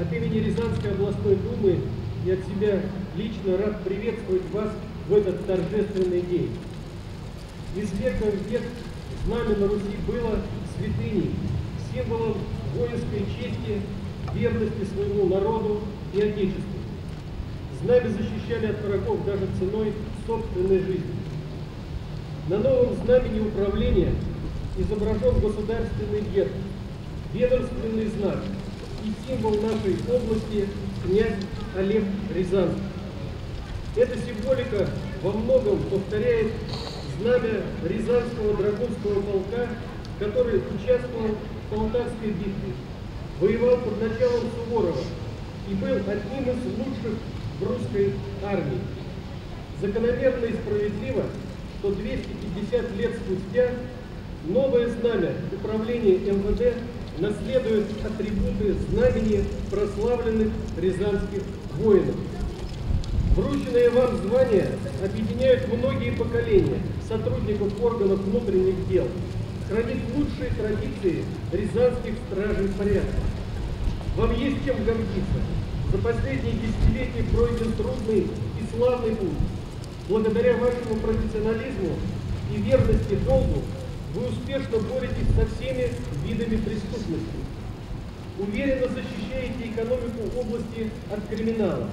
От имени Рязанской областной думы и от себя лично рад приветствовать вас в этот торжественный день. Из века в век знамя на Руси было святыней, символом воинской чести, верности своему народу и Отечеству. Знамя защищали от врагов даже ценой собственной жизни. На новом знамени управления изображен государственный герб, ведомственный знак и символ нашей области князь Олег Рязанский. Эта символика во многом повторяет знамя Рязанского драгунского полка, который участвовал в Полтавской битве, воевал под началом Суворова и был одним из лучших в русской армии. Закономерно и справедливо, что 250 лет спустя новое знамя управления МВД наследует атрибуты знамени прославленных рязанских воинов. Врученные вам звания объединяют многие поколения сотрудников органов внутренних дел, хранит лучшие традиции рязанских стражей порядка. Вам есть чем гордиться. За последние десятилетия пройден трудный и славный путь. Благодаря вашему профессионализму и верности долгу вы успешно боретесь со всеми видами преступности. Уверенно защищаете экономику области от криминала.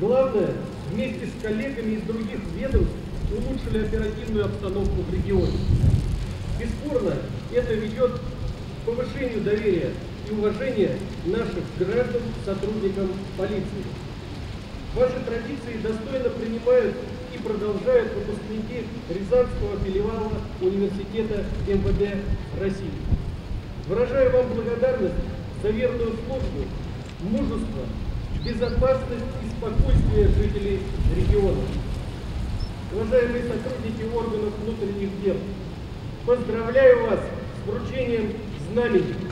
Главное, вместе с коллегами из других ведомств улучшили оперативную обстановку в регионе. Бесспорно, это ведет к повышению доверия и уважения наших граждан сотрудникам полиции. Ваши традиции достойно принимают продолжают выпускники Рязанского филиала университета МВД России. Выражаю вам благодарность за верную службу, мужество, безопасность и спокойствие жителей региона. Уважаемые сотрудники органов внутренних дел, поздравляю вас с вручением знамени.